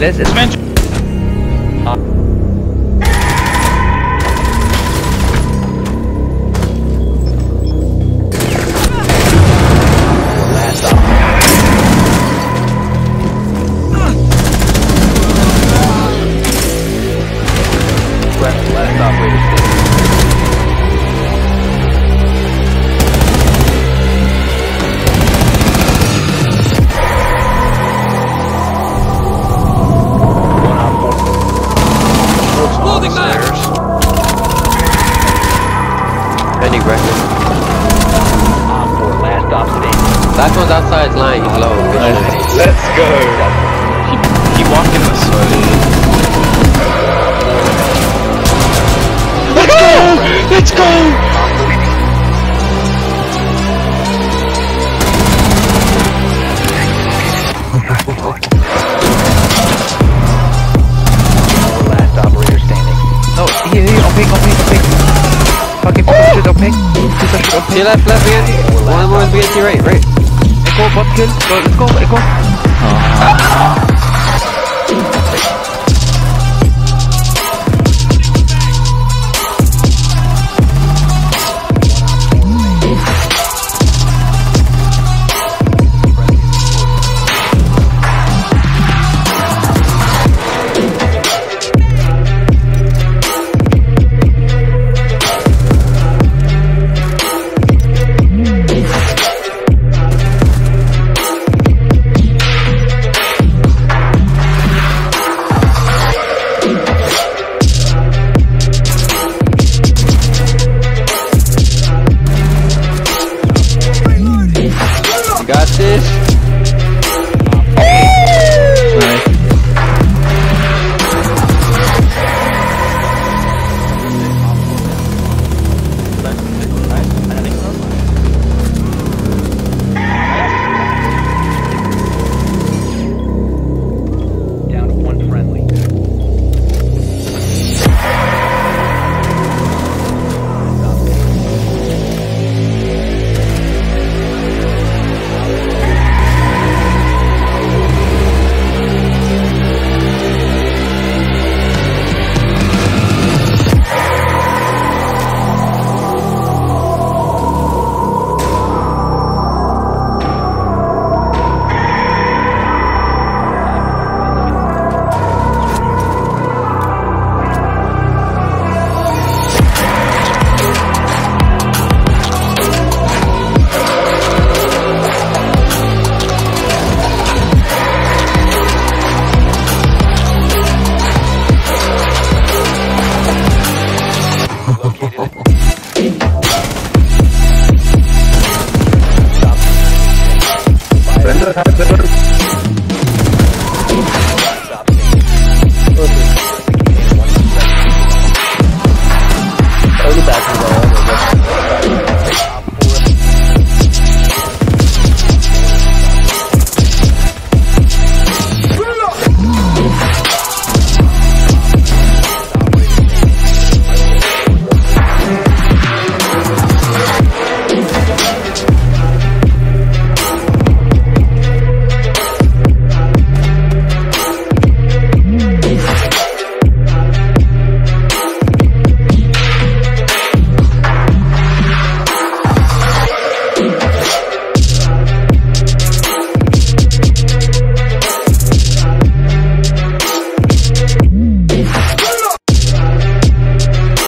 Let's adventure. Last op. Last, last operator Last stop standing. That one's outside line, he's low. Let's go. Keep, keep walking this way. Let's go! Let's go! See left, left, BNT. One more is BNT right, right. Echo, bot kill. Go, let's go, Echo. You Terhadap.